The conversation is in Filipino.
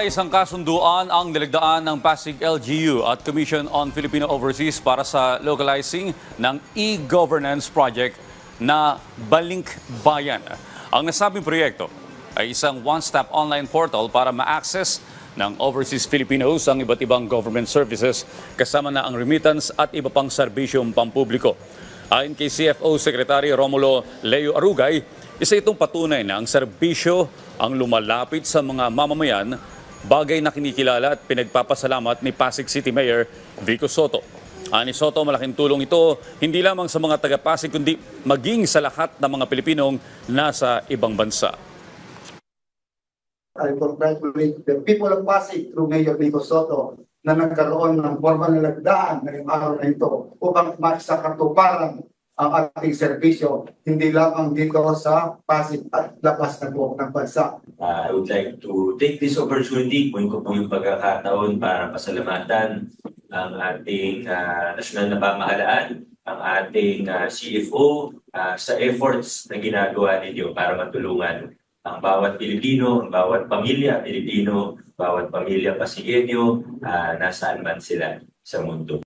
Isang kasunduan ang nilagdaan ng Pasig LGU at Commission on Filipino Overseas para sa localizing ng e-governance project na Balink Bayan. Ang nasabing proyekto ay isang one-stop online portal para ma-access ng overseas Filipinos ang iba't ibang government services kasama na ang remittance at iba pang serbisyong pampubliko. Ayon kay CFO Secretary Romulo Leo Arugay, isa itong patunay na ang serbisyo ang lumalapit sa mga mamamayan bagay na kinikilala at pinagpapasalamat ni Pasig City Mayor Vico Soto. Ani Soto, malaking tulong ito hindi lamang sa mga taga-Pasig kundi maging sa lahat ng mga Pilipinong nasa ibang bansa. I congratulate the people of Pasig through Mayor Vico Soto na nagkaroon ng formal na lagdaan ngayong araw na ito upang maisakatuparan ang ating serbisyo hindi lamang dito sa Pasig at labas na buong ng bansa. Uh, I would like to take this opportunity, kung ko po yung pagkakataon para pasalamatan ang ating uh, nasyonal na pamahalaan, ang ating uh, CFO uh, sa efforts na ginagawa ninyo para matulungan ang bawat Pilipino, ang bawat pamilya Pilipino, bawat pamilya Pasigueño, uh, nasaan man sila sa mundo.